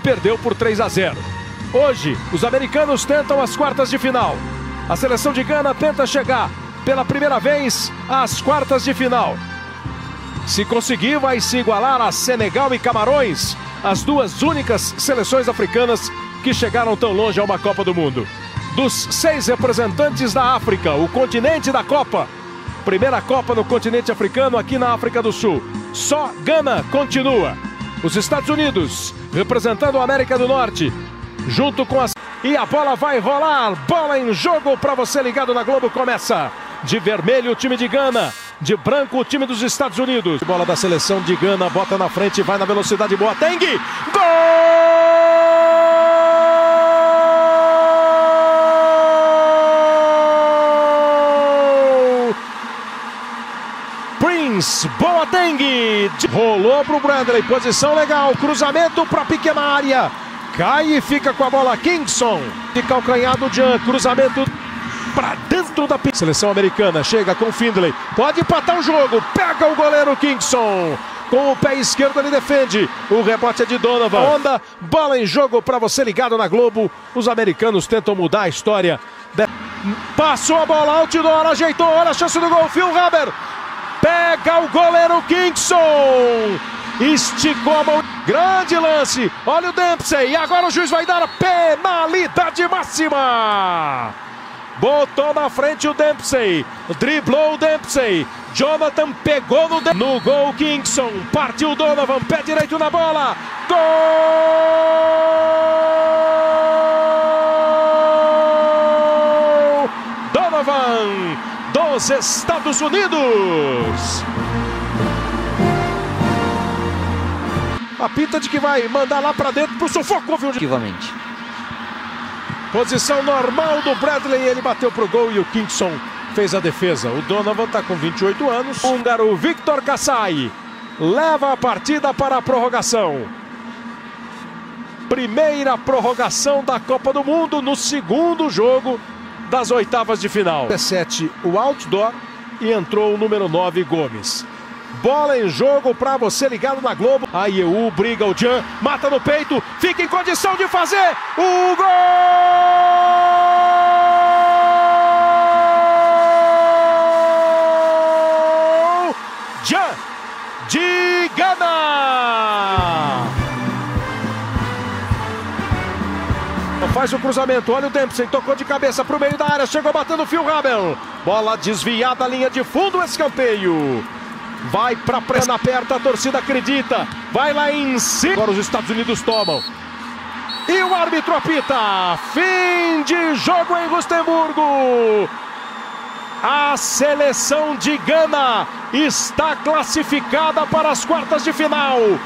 perdeu por 3 a 0. Hoje, os americanos tentam as quartas de final. A seleção de Gana tenta chegar pela primeira vez às quartas de final. Se conseguir, vai se igualar a Senegal e Camarões, as duas únicas seleções africanas que chegaram tão longe a uma Copa do Mundo. Dos seis representantes da África, o continente da Copa, primeira Copa no continente africano aqui na África do Sul. Só Gana continua. Os Estados Unidos, representando a América do Norte, junto com as. E a bola vai rolar. Bola em jogo para você ligado na Globo. Começa. De vermelho o time de Gana. De branco o time dos Estados Unidos. Bola da seleção de Gana. Bota na frente. Vai na velocidade boa. Tengue. Gol! Prince Boateng rolou para o Bradley, posição legal, cruzamento para pequena área, cai e fica com a bola Kingston, de calcanhar do Jan, cruzamento para dentro da seleção americana, chega com Findlay, pode empatar o jogo, pega o goleiro Kingston, com o pé esquerdo ele defende, o rebote é de Donovan, onda, bola em jogo para você ligado na Globo, os americanos tentam mudar a história, passou a bola, outdoor, ajeitou, olha a chance do gol, Phil Haber, pega o goleiro Kingston, esticou a mão, grande lance, olha o Dempsey, e agora o juiz vai dar a penalidade máxima. Botou na frente o Dempsey, driblou o Dempsey, Jonathan pegou no, no gol Kingston, partiu Donovan, pé direito na bola, gol! Donovan dos Estados Unidos. A pinta de que vai mandar lá para dentro pro sufoco, viu? Efetivamente. Posição normal do Bradley, ele bateu pro gol e o Kingston fez a defesa. O Donovan está com 28 anos. O húngaro Victor Kassai leva a partida para a prorrogação. Primeira prorrogação da Copa do Mundo no segundo jogo das oitavas de final. 17 o outdoor e entrou o número 9 Gomes. Bola em jogo para você ligado na Globo. A IEU briga o Jan, mata no peito, fica em condição de fazer o gol! Jan de Gana! Faz o cruzamento, olha o Dempsey, tocou de cabeça para o meio da área, chegou batendo o Phil Rabel. Bola desviada, linha de fundo, escanteio. Vai para pressa aperta, a torcida acredita. Vai lá em cima. Agora os Estados Unidos tomam. E o árbitro apita. Fim de jogo em Luxemburgo. A seleção de Gana está classificada para as quartas de final.